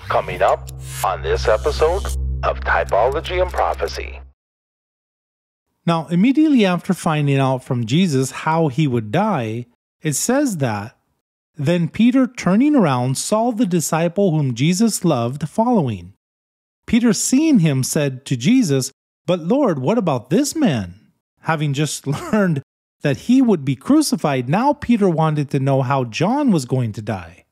Coming up on this episode of Typology and Prophecy. Now, immediately after finding out from Jesus how he would die, it says that then Peter, turning around, saw the disciple whom Jesus loved following. Peter, seeing him, said to Jesus, But Lord, what about this man? Having just learned that he would be crucified, now Peter wanted to know how John was going to die.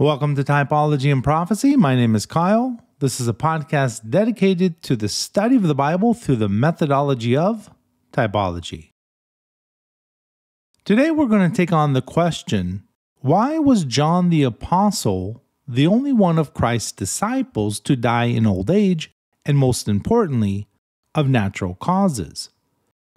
Welcome to Typology and Prophecy. My name is Kyle. This is a podcast dedicated to the study of the Bible through the methodology of typology. Today we're going to take on the question why was John the Apostle the only one of Christ's disciples to die in old age, and most importantly, of natural causes?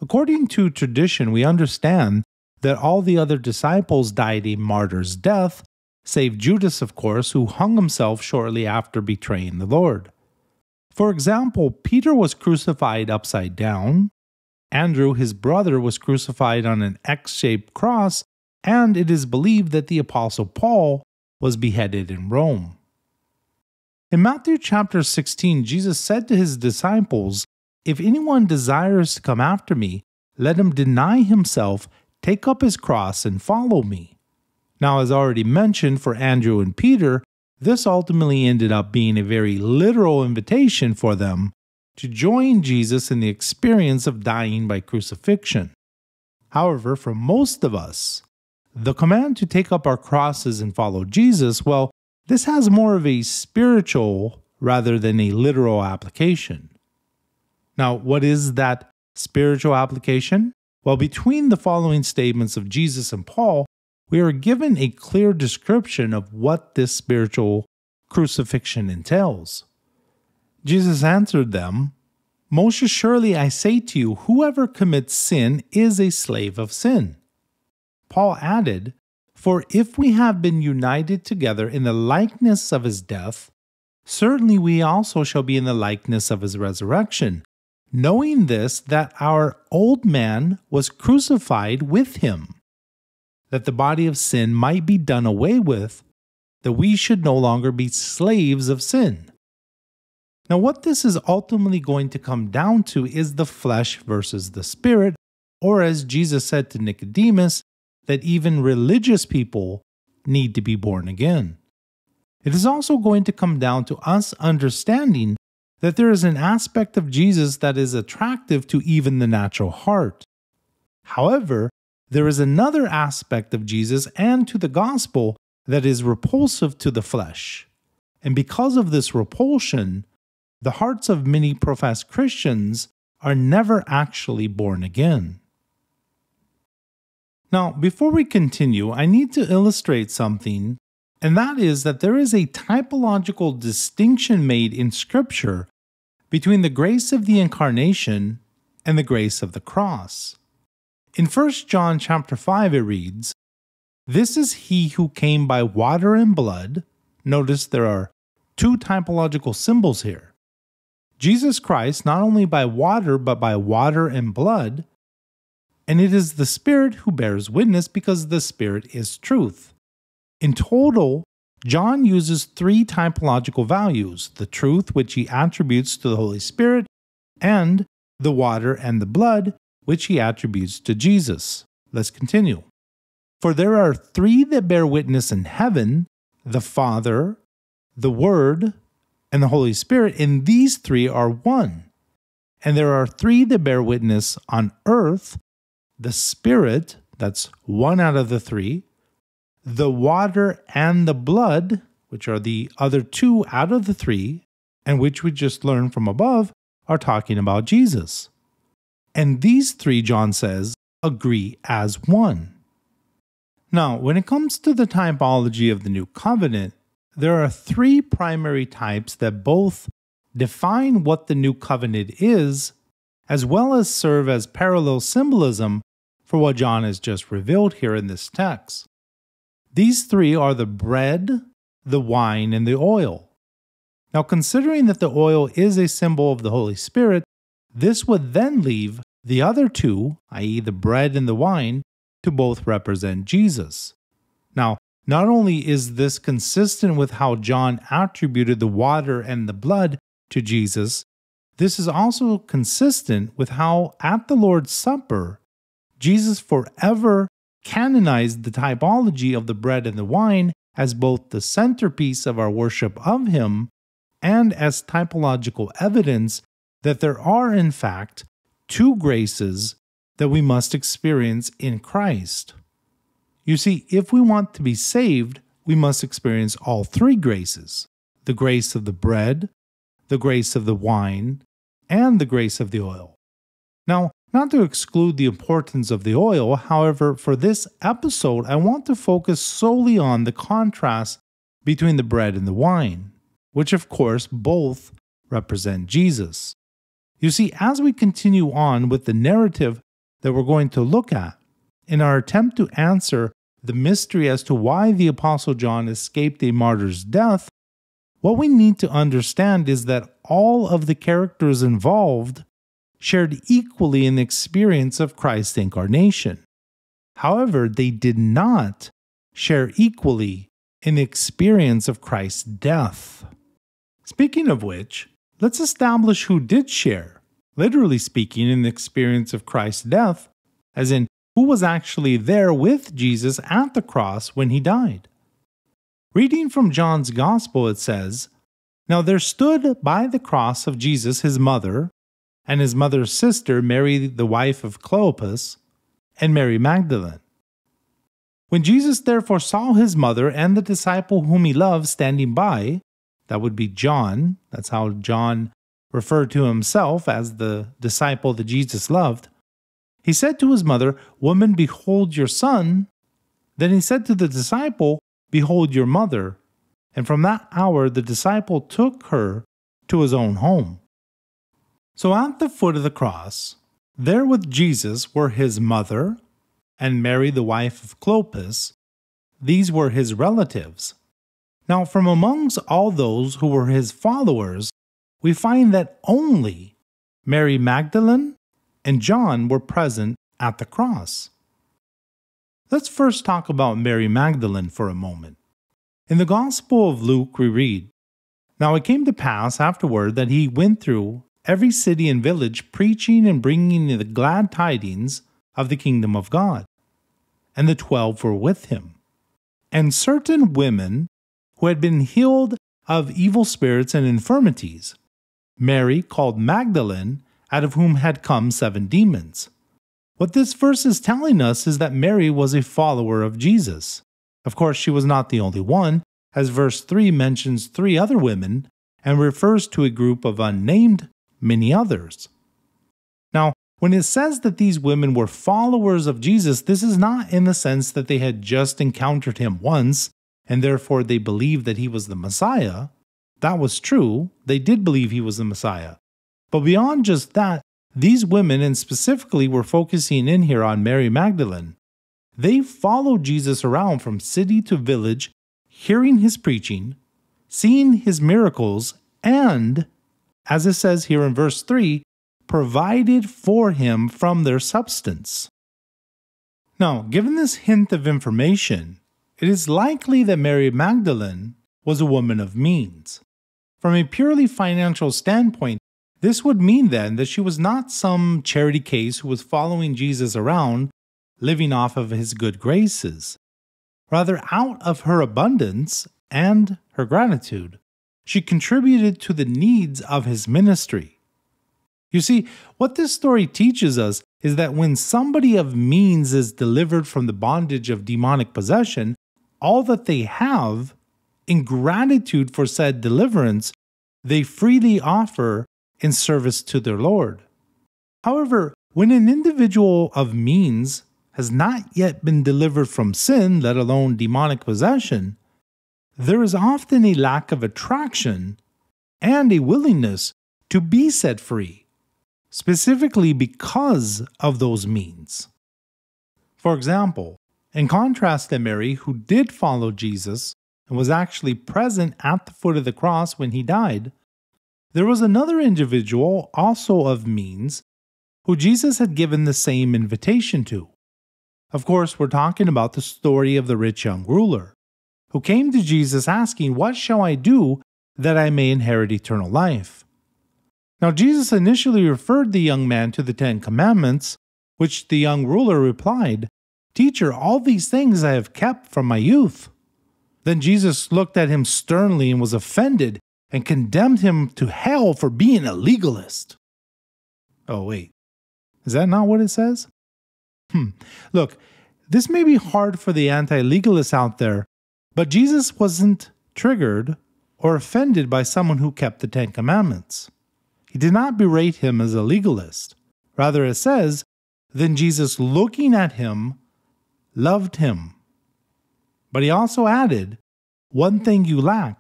According to tradition, we understand that all the other disciples died a martyr's death save Judas, of course, who hung himself shortly after betraying the Lord. For example, Peter was crucified upside down, Andrew, his brother, was crucified on an X shaped cross, and it is believed that the Apostle Paul was beheaded in Rome. In Matthew chapter 16, Jesus said to his disciples, If anyone desires to come after me, let him deny himself, take up his cross, and follow me. Now, as already mentioned for Andrew and Peter, this ultimately ended up being a very literal invitation for them to join Jesus in the experience of dying by crucifixion. However, for most of us, the command to take up our crosses and follow Jesus, well, this has more of a spiritual rather than a literal application. Now, what is that spiritual application? Well, between the following statements of Jesus and Paul, we are given a clear description of what this spiritual crucifixion entails. Jesus answered them, Most assuredly I say to you, whoever commits sin is a slave of sin. Paul added, For if we have been united together in the likeness of his death, certainly we also shall be in the likeness of his resurrection, knowing this, that our old man was crucified with him that the body of sin might be done away with, that we should no longer be slaves of sin. Now, what this is ultimately going to come down to is the flesh versus the spirit, or as Jesus said to Nicodemus, that even religious people need to be born again. It is also going to come down to us understanding that there is an aspect of Jesus that is attractive to even the natural heart. However, there is another aspect of Jesus and to the gospel that is repulsive to the flesh. And because of this repulsion, the hearts of many professed Christians are never actually born again. Now, before we continue, I need to illustrate something, and that is that there is a typological distinction made in Scripture between the grace of the incarnation and the grace of the cross. In 1 John chapter 5 it reads, This is he who came by water and blood. Notice there are two typological symbols here. Jesus Christ, not only by water, but by water and blood. And it is the Spirit who bears witness because the Spirit is truth. In total, John uses three typological values the truth, which he attributes to the Holy Spirit, and the water and the blood, which he attributes to Jesus. Let's continue. For there are three that bear witness in heaven the Father, the Word, and the Holy Spirit, and these three are one. And there are three that bear witness on earth the Spirit, that's one out of the three, the water and the blood, which are the other two out of the three, and which we just learned from above, are talking about Jesus. And these three, John says, agree as one. Now, when it comes to the typology of the New Covenant, there are three primary types that both define what the New Covenant is, as well as serve as parallel symbolism for what John has just revealed here in this text. These three are the bread, the wine, and the oil. Now, considering that the oil is a symbol of the Holy Spirit, this would then leave the other two, i.e., the bread and the wine, to both represent Jesus. Now, not only is this consistent with how John attributed the water and the blood to Jesus, this is also consistent with how at the Lord's Supper, Jesus forever canonized the typology of the bread and the wine as both the centerpiece of our worship of Him and as typological evidence that there are, in fact, two graces that we must experience in Christ. You see, if we want to be saved, we must experience all three graces the grace of the bread, the grace of the wine, and the grace of the oil. Now, not to exclude the importance of the oil, however, for this episode, I want to focus solely on the contrast between the bread and the wine, which of course both represent Jesus. You see, as we continue on with the narrative that we're going to look at, in our attempt to answer the mystery as to why the Apostle John escaped a martyr's death, what we need to understand is that all of the characters involved shared equally in the experience of Christ's incarnation. However, they did not share equally in the experience of Christ's death. Speaking of which, let's establish who did share, literally speaking, in the experience of Christ's death, as in who was actually there with Jesus at the cross when he died. Reading from John's Gospel, it says, Now there stood by the cross of Jesus his mother, and his mother's sister, Mary, the wife of Clopas, and Mary Magdalene. When Jesus therefore saw his mother and the disciple whom he loved standing by, that would be John, that's how John referred to himself as the disciple that Jesus loved, he said to his mother, Woman, behold your son. Then he said to the disciple, Behold your mother. And from that hour the disciple took her to his own home. So at the foot of the cross, there with Jesus were his mother and Mary, the wife of Clopas. These were his relatives. Now, from amongst all those who were his followers, we find that only Mary Magdalene and John were present at the cross. Let's first talk about Mary Magdalene for a moment. In the Gospel of Luke, we read Now it came to pass afterward that he went through every city and village, preaching and bringing the glad tidings of the kingdom of God. And the twelve were with him. And certain women who had been healed of evil spirits and infirmities, Mary called Magdalene, out of whom had come seven demons. What this verse is telling us is that Mary was a follower of Jesus. Of course, she was not the only one, as verse 3 mentions three other women and refers to a group of unnamed many others. Now, when it says that these women were followers of Jesus, this is not in the sense that they had just encountered him once and therefore they believed that he was the Messiah. That was true, they did believe he was the Messiah. But beyond just that, these women, and specifically we're focusing in here on Mary Magdalene, they followed Jesus around from city to village, hearing his preaching, seeing his miracles, and as it says here in verse 3, provided for him from their substance. Now, given this hint of information, it is likely that Mary Magdalene was a woman of means. From a purely financial standpoint, this would mean then that she was not some charity case who was following Jesus around, living off of his good graces. Rather, out of her abundance and her gratitude, she contributed to the needs of his ministry. You see, what this story teaches us is that when somebody of means is delivered from the bondage of demonic possession, all that they have, in gratitude for said deliverance, they freely offer in service to their Lord. However, when an individual of means has not yet been delivered from sin, let alone demonic possession, there is often a lack of attraction and a willingness to be set free, specifically because of those means. For example, in contrast to Mary, who did follow Jesus and was actually present at the foot of the cross when he died, there was another individual, also of means, who Jesus had given the same invitation to. Of course, we're talking about the story of the rich young ruler, who came to Jesus asking, What shall I do that I may inherit eternal life? Now, Jesus initially referred the young man to the Ten Commandments, which the young ruler replied, Teacher, all these things I have kept from my youth. Then Jesus looked at him sternly and was offended and condemned him to hell for being a legalist. Oh, wait. Is that not what it says? Hmm. Look, this may be hard for the anti legalists out there, but Jesus wasn't triggered or offended by someone who kept the Ten Commandments. He did not berate him as a legalist. Rather, it says, Then Jesus, looking at him, loved him. But he also added, One thing you lack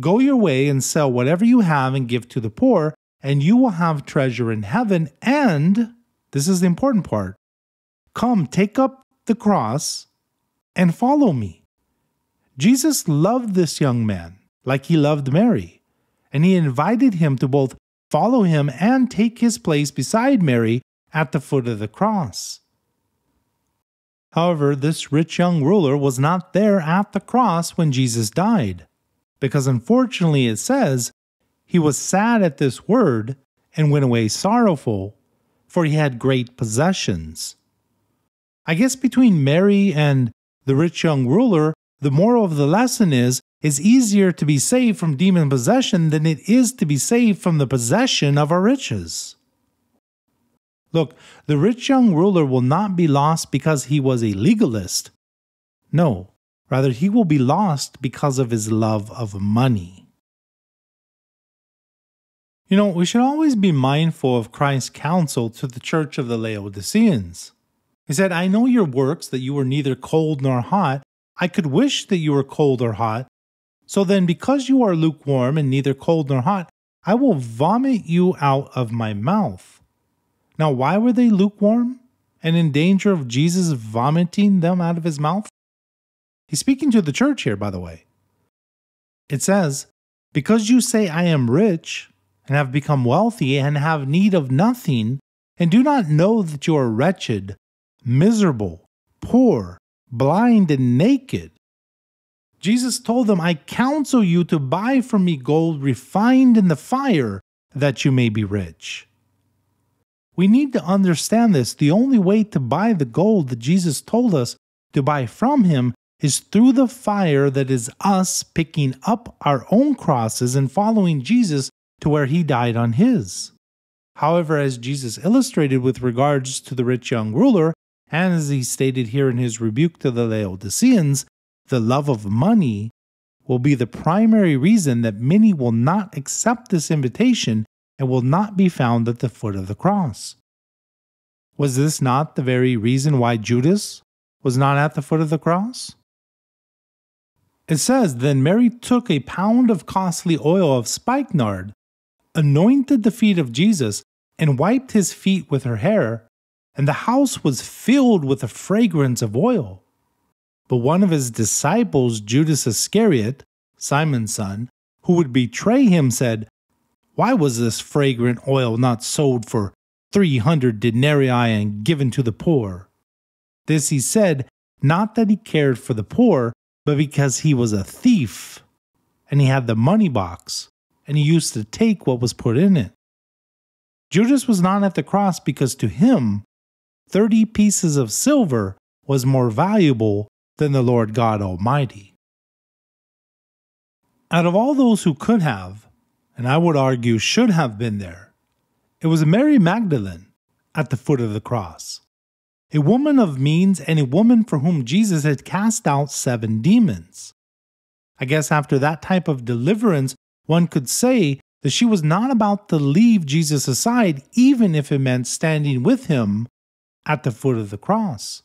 go your way and sell whatever you have and give to the poor, and you will have treasure in heaven. And, this is the important part, come, take up the cross and follow me. Jesus loved this young man like he loved Mary, and he invited him to both follow him and take his place beside Mary at the foot of the cross. However, this rich young ruler was not there at the cross when Jesus died, because unfortunately it says he was sad at this word and went away sorrowful, for he had great possessions. I guess between Mary and the rich young ruler, the moral of the lesson is it's easier to be saved from demon possession than it is to be saved from the possession of our riches. Look, the rich young ruler will not be lost because he was a legalist. No, rather, he will be lost because of his love of money. You know, we should always be mindful of Christ's counsel to the church of the Laodiceans. He said, I know your works, that you are neither cold nor hot. I could wish that you were cold or hot. So then, because you are lukewarm and neither cold nor hot, I will vomit you out of my mouth. Now, why were they lukewarm and in danger of Jesus vomiting them out of his mouth? He's speaking to the church here, by the way. It says, Because you say, I am rich, and have become wealthy, and have need of nothing, and do not know that you are wretched, miserable, poor, blind, and naked. Jesus told them, I counsel you to buy from me gold refined in the fire, that you may be rich. We need to understand this. The only way to buy the gold that Jesus told us to buy from him is through the fire that is us picking up our own crosses and following Jesus to where he died on his. However, as Jesus illustrated with regards to the rich young ruler, and as he stated here in his rebuke to the Laodiceans, the love of money will be the primary reason that many will not accept this invitation and will not be found at the foot of the cross. Was this not the very reason why Judas was not at the foot of the cross? It says, Then Mary took a pound of costly oil of spikenard, anointed the feet of Jesus, and wiped his feet with her hair, and the house was filled with the fragrance of oil. But one of his disciples, Judas Iscariot, Simon's son, who would betray him, said, why was this fragrant oil not sold for three hundred denarii and given to the poor? This he said, not that he cared for the poor, but because he was a thief, and he had the money box, and he used to take what was put in it. Judas was not at the cross because to him, thirty pieces of silver was more valuable than the Lord God Almighty. Out of all those who could have, and I would argue should have been there, it was Mary Magdalene at the foot of the cross, a woman of means and a woman for whom Jesus had cast out seven demons. I guess after that type of deliverance, one could say that she was not about to leave Jesus aside, even if it meant standing with him at the foot of the cross.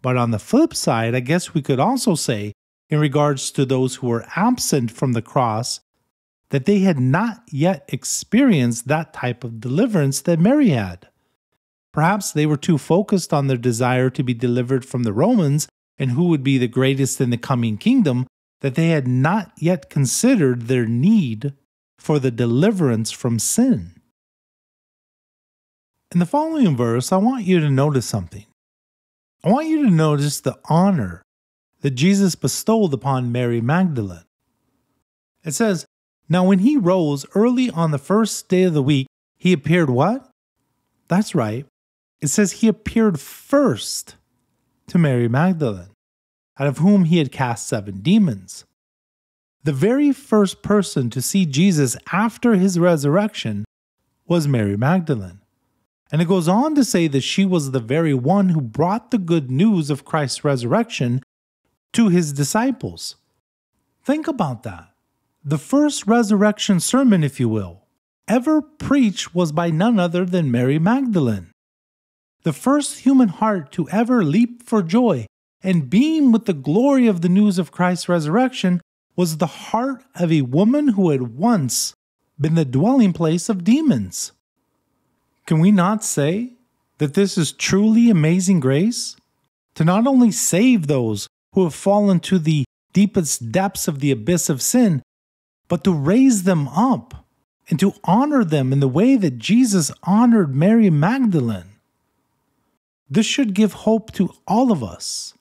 But on the flip side, I guess we could also say, in regards to those who were absent from the cross, that they had not yet experienced that type of deliverance that Mary had. Perhaps they were too focused on their desire to be delivered from the Romans and who would be the greatest in the coming kingdom that they had not yet considered their need for the deliverance from sin. In the following verse, I want you to notice something. I want you to notice the honor that Jesus bestowed upon Mary Magdalene. It says, Now when he rose early on the first day of the week, he appeared what? That's right. It says he appeared first to Mary Magdalene, out of whom he had cast seven demons. The very first person to see Jesus after his resurrection was Mary Magdalene. And it goes on to say that she was the very one who brought the good news of Christ's resurrection to his disciples. Think about that. The first resurrection sermon, if you will, ever preached was by none other than Mary Magdalene. The first human heart to ever leap for joy and beam with the glory of the news of Christ's resurrection was the heart of a woman who had once been the dwelling place of demons. Can we not say that this is truly amazing grace? To not only save those who have fallen to the deepest depths of the abyss of sin, but to raise them up and to honor them in the way that Jesus honored Mary Magdalene. This should give hope to all of us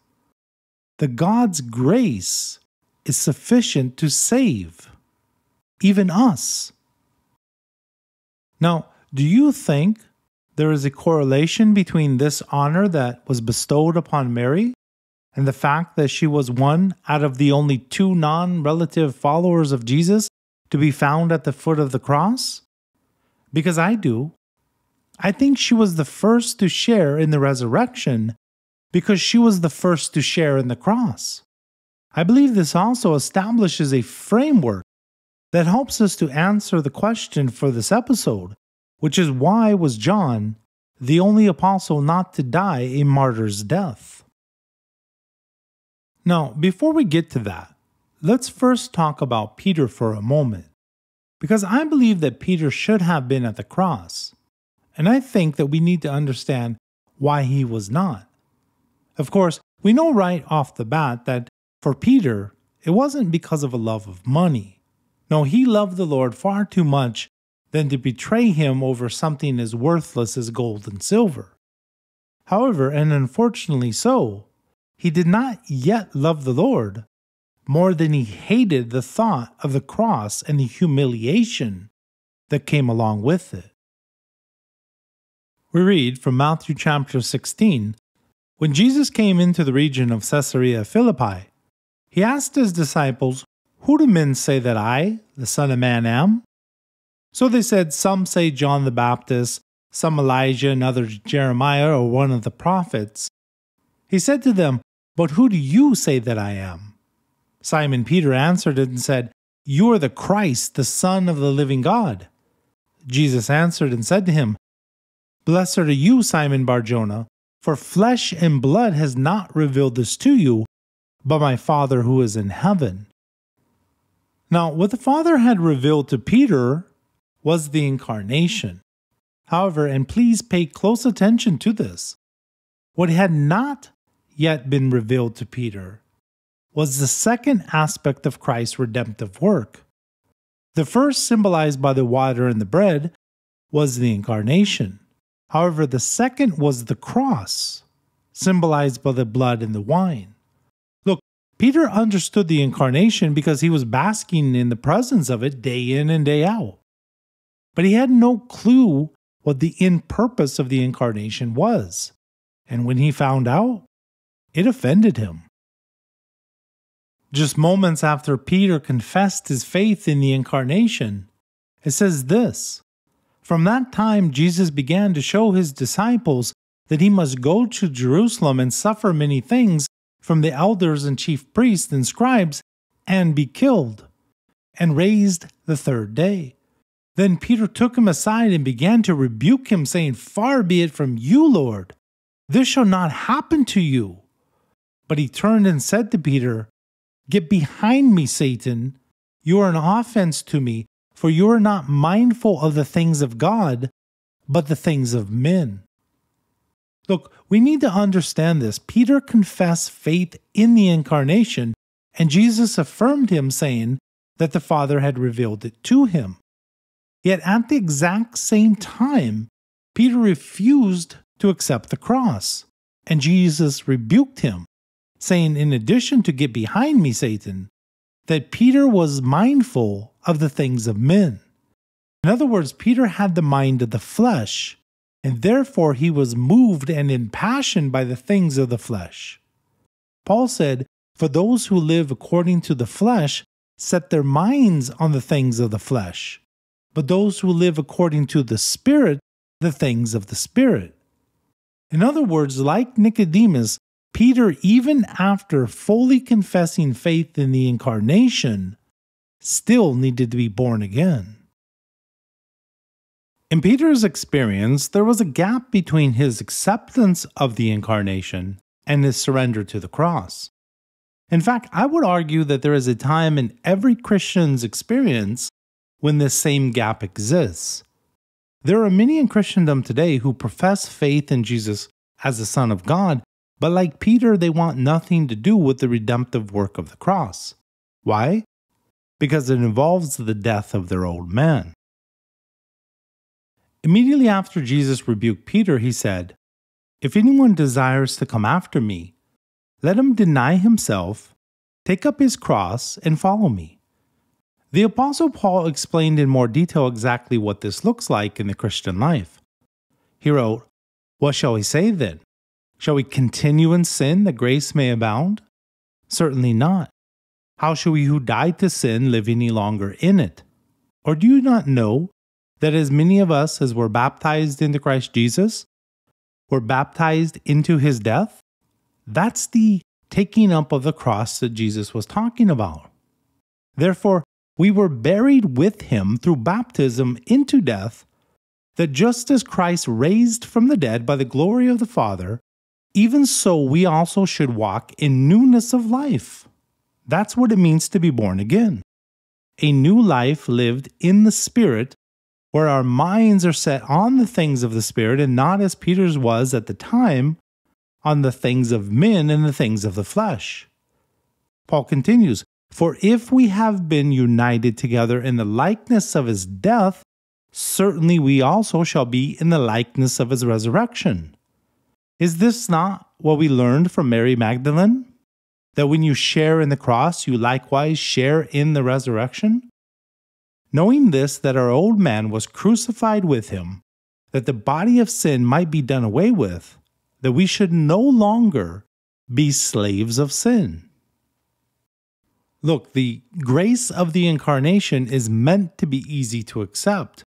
that God's grace is sufficient to save, even us. Now, do you think there is a correlation between this honor that was bestowed upon Mary and the fact that she was one out of the only two non relative followers of Jesus to be found at the foot of the cross? Because I do. I think she was the first to share in the resurrection because she was the first to share in the cross. I believe this also establishes a framework that helps us to answer the question for this episode which is why was John the only apostle not to die a martyr's death. Now, before we get to that, let's first talk about Peter for a moment, because I believe that Peter should have been at the cross, and I think that we need to understand why he was not. Of course, we know right off the bat that for Peter, it wasn't because of a love of money. No, he loved the Lord far too much than to betray him over something as worthless as gold and silver. However, and unfortunately so, he did not yet love the Lord more than he hated the thought of the cross and the humiliation that came along with it. We read from Matthew chapter 16 When Jesus came into the region of Caesarea Philippi, he asked his disciples, Who do men say that I, the Son of Man, am? So they said, Some say John the Baptist, some Elijah, and others Jeremiah or one of the prophets. He said to them, But who do you say that I am? Simon Peter answered and said, You are the Christ, the Son of the living God. Jesus answered and said to him, Blessed are you, Simon Barjona, for flesh and blood has not revealed this to you, but my Father who is in heaven. Now, what the Father had revealed to Peter was the incarnation. However, and please pay close attention to this, what had not yet been revealed to Peter was the second aspect of Christ's redemptive work. The first, symbolized by the water and the bread, was the incarnation. However, the second was the cross, symbolized by the blood and the wine. Look, Peter understood the incarnation because he was basking in the presence of it day in and day out but he had no clue what the end purpose of the incarnation was. And when he found out, it offended him. Just moments after Peter confessed his faith in the incarnation, it says this From that time, Jesus began to show his disciples that he must go to Jerusalem and suffer many things from the elders and chief priests and scribes and be killed, and raised the third day. Then Peter took him aside and began to rebuke him, saying, Far be it from you, Lord, this shall not happen to you. But he turned and said to Peter, Get behind me, Satan. You are an offense to me, for you are not mindful of the things of God, but the things of men. Look, we need to understand this. Peter confessed faith in the incarnation, and Jesus affirmed him, saying that the Father had revealed it to him. Yet at the exact same time, Peter refused to accept the cross, and Jesus rebuked him, saying, In addition to get behind me, Satan, that Peter was mindful of the things of men. In other words, Peter had the mind of the flesh, and therefore he was moved and impassioned by the things of the flesh. Paul said, For those who live according to the flesh set their minds on the things of the flesh, but those who live according to the Spirit, the things of the Spirit. In other words, like Nicodemus, Peter, even after fully confessing faith in the incarnation, still needed to be born again. In Peter's experience, there was a gap between his acceptance of the incarnation and his surrender to the cross. In fact, I would argue that there is a time in every Christian's experience when this same gap exists. There are many in Christendom today who profess faith in Jesus as the Son of God, but like Peter, they want nothing to do with the redemptive work of the cross. Why? Because it involves the death of their old man. Immediately after Jesus rebuked Peter, he said, If anyone desires to come after me, let him deny himself, take up his cross, and follow me. The Apostle Paul explained in more detail exactly what this looks like in the Christian life. He wrote, What shall we say then? Shall we continue in sin that grace may abound? Certainly not. How shall we who died to sin live any longer in it? Or do you not know that as many of us as were baptized into Christ Jesus were baptized into his death? That's the taking up of the cross that Jesus was talking about. Therefore, we were buried with him through baptism into death, that just as Christ raised from the dead by the glory of the Father, even so we also should walk in newness of life. That's what it means to be born again. A new life lived in the Spirit, where our minds are set on the things of the Spirit and not as Peter's was at the time on the things of men and the things of the flesh. Paul continues, For if we have been united together in the likeness of his death, certainly we also shall be in the likeness of his resurrection. Is this not what we learned from Mary Magdalene? That when you share in the cross, you likewise share in the resurrection? Knowing this, that our old man was crucified with him, that the body of sin might be done away with, that we should no longer be slaves of sin. Look, the grace of the incarnation is meant to be easy to accept.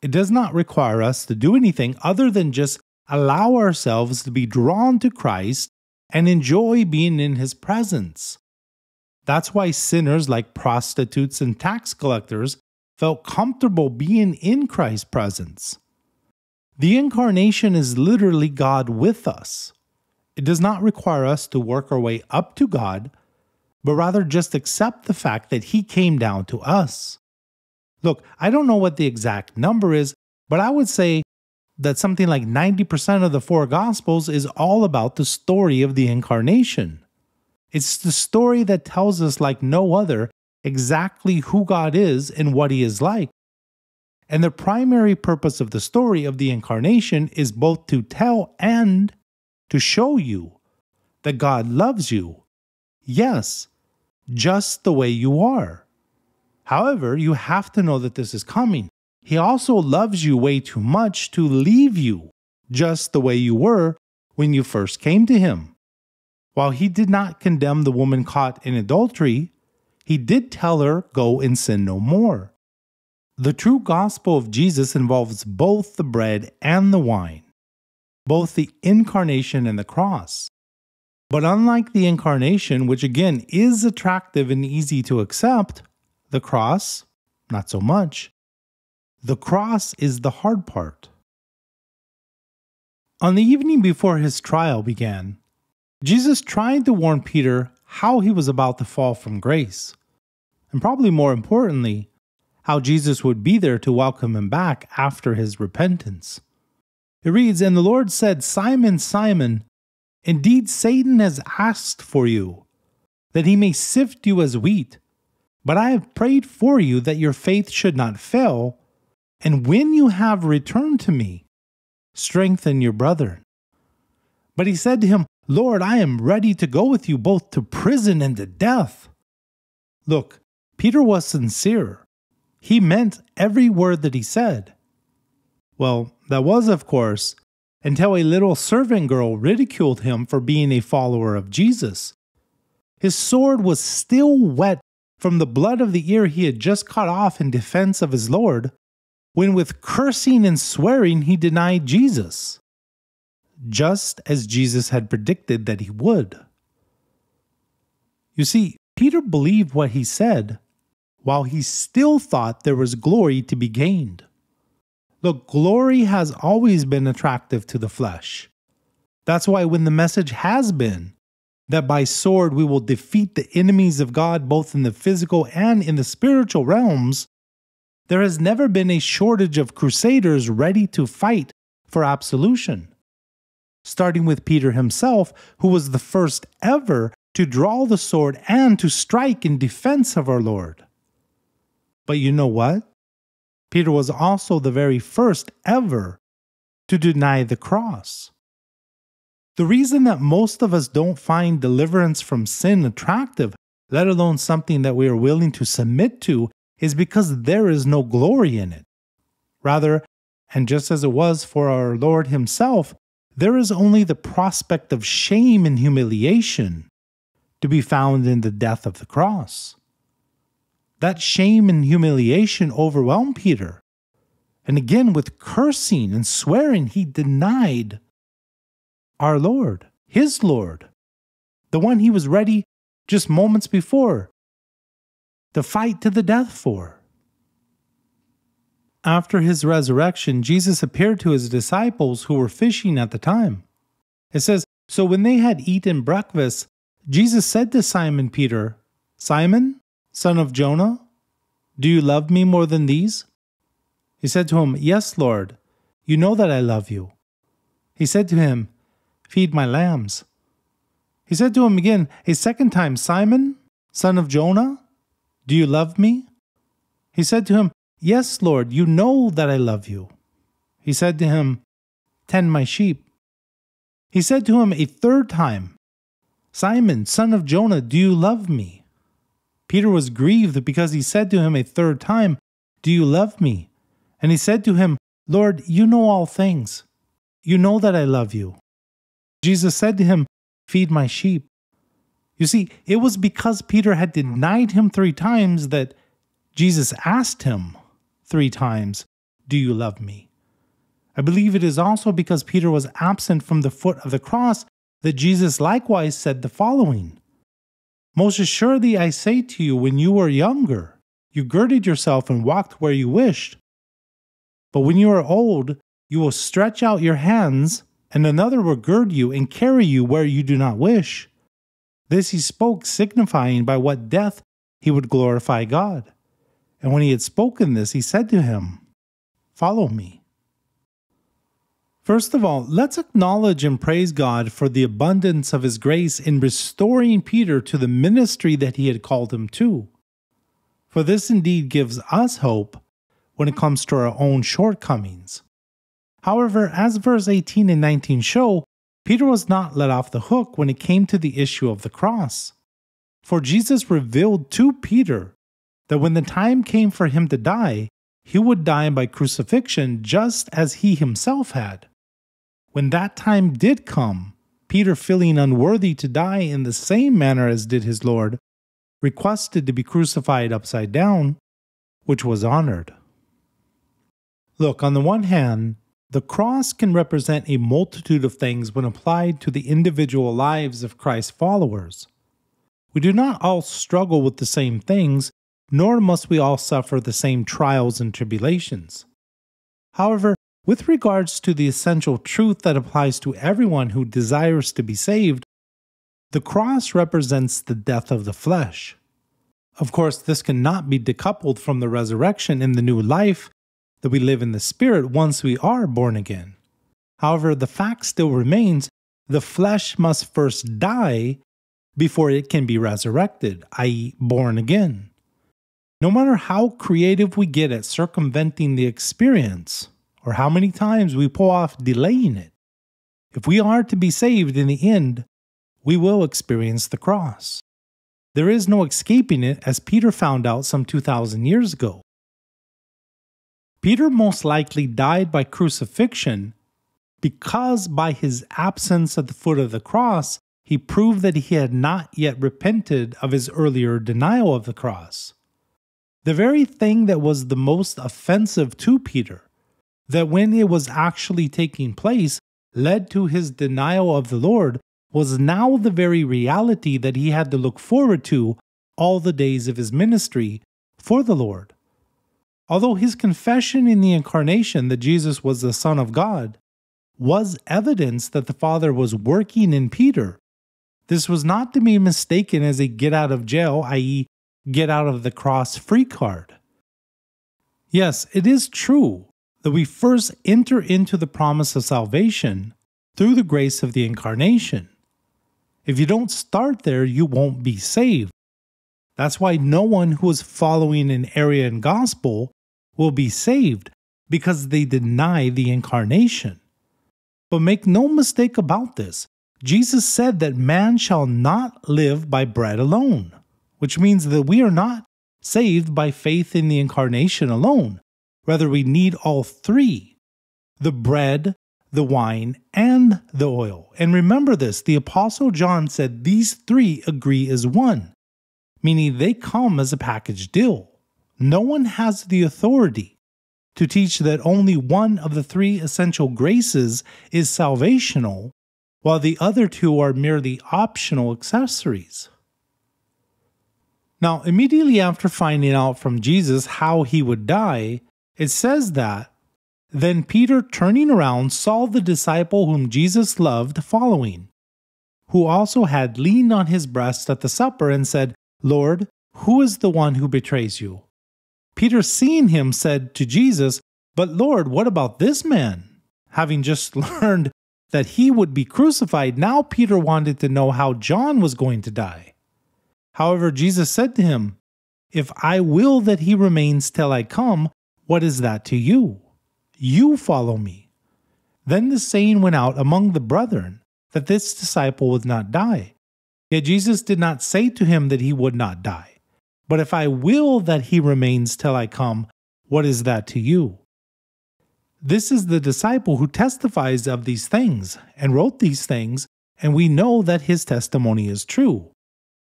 It does not require us to do anything other than just allow ourselves to be drawn to Christ and enjoy being in His presence. That's why sinners like prostitutes and tax collectors felt comfortable being in Christ's presence. The incarnation is literally God with us. It does not require us to work our way up to God, but rather just accept the fact that He came down to us. Look, I don't know what the exact number is, but I would say that something like 90% of the four Gospels is all about the story of the incarnation. It's the story that tells us, like no other, exactly who God is and what He is like. And the primary purpose of the story of the incarnation is both to tell and to show you that God loves you. Yes, just the way you are. However, you have to know that this is coming. He also loves you way too much to leave you just the way you were when you first came to Him. While He did not condemn the woman caught in adultery, He did tell her, Go and sin no more. The true gospel of Jesus involves both the bread and the wine, both the incarnation and the cross. But unlike the incarnation, which again is attractive and easy to accept, the cross, not so much. The cross is the hard part. On the evening before his trial began, Jesus tried to warn Peter how he was about to fall from grace. And probably more importantly, how Jesus would be there to welcome him back after his repentance. It reads, And the Lord said, Simon, Simon, indeed Satan has asked for you, that he may sift you as wheat. But I have prayed for you that your faith should not fail, and when you have returned to me, strengthen your brother. But he said to him, Lord, I am ready to go with you both to prison and to death. Look, Peter was sincere. He meant every word that he said. Well, that was, of course, until a little servant girl ridiculed him for being a follower of Jesus. His sword was still wet from the blood of the ear he had just cut off in defense of his Lord, when with cursing and swearing he denied Jesus, just as Jesus had predicted that he would. You see, Peter believed what he said, while he still thought there was glory to be gained. Look, glory has always been attractive to the flesh. That's why when the message has been that by sword we will defeat the enemies of God both in the physical and in the spiritual realms, there has never been a shortage of crusaders ready to fight for absolution. Starting with Peter himself, who was the first ever to draw the sword and to strike in defense of our Lord. But you know what? Peter was also the very first ever to deny the cross. The reason that most of us don't find deliverance from sin attractive, let alone something that we are willing to submit to, is because there is no glory in it. Rather, and just as it was for our Lord Himself, there is only the prospect of shame and humiliation to be found in the death of the cross. That shame and humiliation overwhelmed Peter. And again, with cursing and swearing, he denied our Lord, his Lord, the one he was ready just moments before to fight to the death for. After his resurrection, Jesus appeared to his disciples who were fishing at the time. It says, So when they had eaten breakfast, Jesus said to Simon Peter, Simon, son of Jonah, do you love me more than these? He said to him, Yes, Lord, you know that I love you. He said to him, Feed my lambs. He said to him again a second time, Simon, son of Jonah, do you love me? He said to him, Yes, Lord, you know that I love you. He said to him, Tend my sheep. He said to him a third time, Simon, son of Jonah, do you love me? Peter was grieved because he said to him a third time, Do you love me? And he said to him, Lord, you know all things. You know that I love you. Jesus said to him, Feed my sheep. You see, it was because Peter had denied him three times that Jesus asked him three times, Do you love me? I believe it is also because Peter was absent from the foot of the cross that Jesus likewise said the following Most assuredly I say to you, when you were younger, you girded yourself and walked where you wished. But when you are old, you will stretch out your hands, and another will gird you and carry you where you do not wish. This he spoke, signifying by what death he would glorify God. And when he had spoken this, he said to him, Follow me. First of all, let's acknowledge and praise God for the abundance of his grace in restoring Peter to the ministry that he had called him to. For this indeed gives us hope when it comes to our own shortcomings. However, as verse 18 and 19 show, Peter was not let off the hook when it came to the issue of the cross. For Jesus revealed to Peter that when the time came for him to die, he would die by crucifixion just as he himself had. When that time did come, Peter, feeling unworthy to die in the same manner as did his Lord, requested to be crucified upside down, which was honored. Look, on the one hand, the cross can represent a multitude of things when applied to the individual lives of Christ's followers. We do not all struggle with the same things, nor must we all suffer the same trials and tribulations. However, with regards to the essential truth that applies to everyone who desires to be saved, the cross represents the death of the flesh. Of course, this cannot be decoupled from the resurrection in the new life that we live in the Spirit once we are born again. However, the fact still remains the flesh must first die before it can be resurrected, i.e., born again. No matter how creative we get at circumventing the experience, or how many times we pull off delaying it. If we are to be saved in the end, we will experience the cross. There is no escaping it, as Peter found out some 2,000 years ago. Peter most likely died by crucifixion because by his absence at the foot of the cross, he proved that he had not yet repented of his earlier denial of the cross. The very thing that was the most offensive to Peter, that when it was actually taking place led to his denial of the Lord, was now the very reality that he had to look forward to all the days of his ministry for the Lord. Although his confession in the incarnation that Jesus was the Son of God was evidence that the Father was working in Peter, this was not to be mistaken as a get out of jail, i.e., get out of the cross free card. Yes, it is true that we first enter into the promise of salvation through the grace of the incarnation. If you don't start there, you won't be saved. That's why no one who is following an Arian gospel will be saved because they deny the incarnation. But make no mistake about this Jesus said that man shall not live by bread alone, which means that we are not saved by faith in the incarnation alone. Rather, we need all three the bread, the wine, and the oil. And remember this the Apostle John said these three agree as one, meaning they come as a package deal. No one has the authority to teach that only one of the three essential graces is salvational, while the other two are merely optional accessories. Now, immediately after finding out from Jesus how he would die, it says that then Peter, turning around, saw the disciple whom Jesus loved following, who also had leaned on his breast at the supper and said, Lord, who is the one who betrays you? Peter, seeing him, said to Jesus, But Lord, what about this man? Having just learned that he would be crucified, now Peter wanted to know how John was going to die. However, Jesus said to him, If I will that he remains till I come, what is that to you? You follow me. Then the saying went out among the brethren that this disciple would not die. Yet Jesus did not say to him that he would not die. But if I will that he remains till I come, what is that to you? This is the disciple who testifies of these things and wrote these things, and we know that his testimony is true.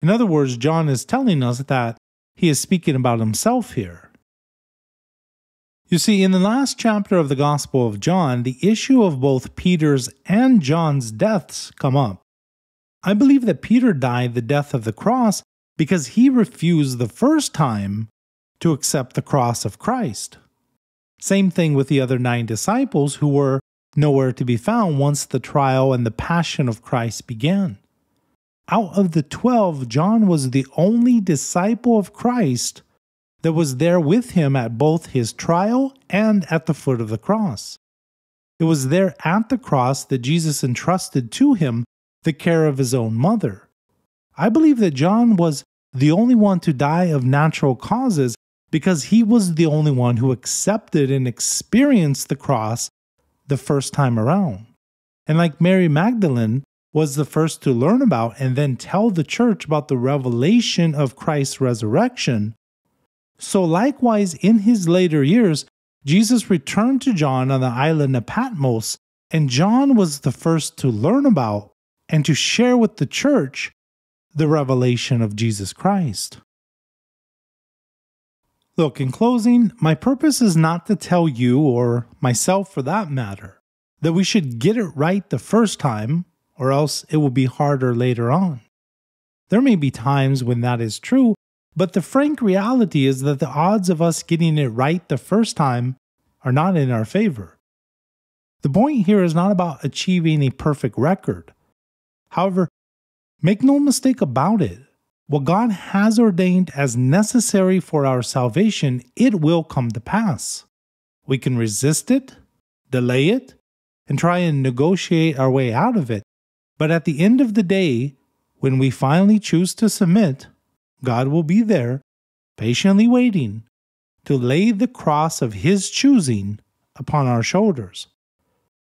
In other words, John is telling us that he is speaking about himself here. You see, in the last chapter of the Gospel of John, the issue of both Peter's and John's deaths come up. I believe that Peter died the death of the cross because he refused the first time to accept the cross of Christ. Same thing with the other nine disciples who were nowhere to be found once the trial and the passion of Christ began. Out of the twelve, John was the only disciple of Christ that was there with him at both his trial and at the foot of the cross. It was there at the cross that Jesus entrusted to him the care of his own mother. I believe that John was the only one to die of natural causes because he was the only one who accepted and experienced the cross the first time around. And like Mary Magdalene was the first to learn about and then tell the church about the revelation of Christ's resurrection, so likewise in his later years, Jesus returned to John on the island of Patmos, and John was the first to learn about and to share with the church the revelation of Jesus Christ. Look, in closing, my purpose is not to tell you, or myself for that matter, that we should get it right the first time, or else it will be harder later on. There may be times when that is true, but the frank reality is that the odds of us getting it right the first time are not in our favor. The point here is not about achieving a perfect record. However, Make no mistake about it. What God has ordained as necessary for our salvation, it will come to pass. We can resist it, delay it, and try and negotiate our way out of it. But at the end of the day, when we finally choose to submit, God will be there, patiently waiting, to lay the cross of His choosing upon our shoulders.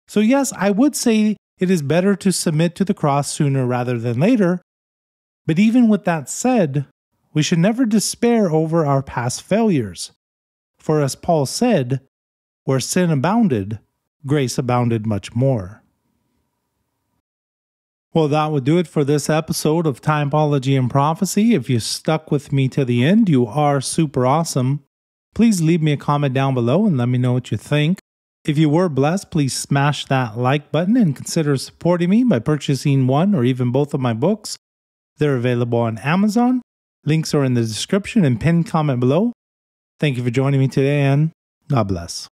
So, yes, I would say it is better to submit to the cross sooner rather than later. But even with that said, we should never despair over our past failures. For as Paul said, where sin abounded, grace abounded much more. Well, that would do it for this episode of Typology and Prophecy. If you stuck with me to the end, you are super awesome. Please leave me a comment down below and let me know what you think. If you were blessed, please smash that like button and consider supporting me by purchasing one or even both of my books. They're available on Amazon. Links are in the description and pinned comment below. Thank you for joining me today and God bless.